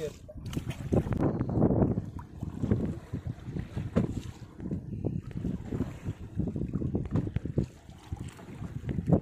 here.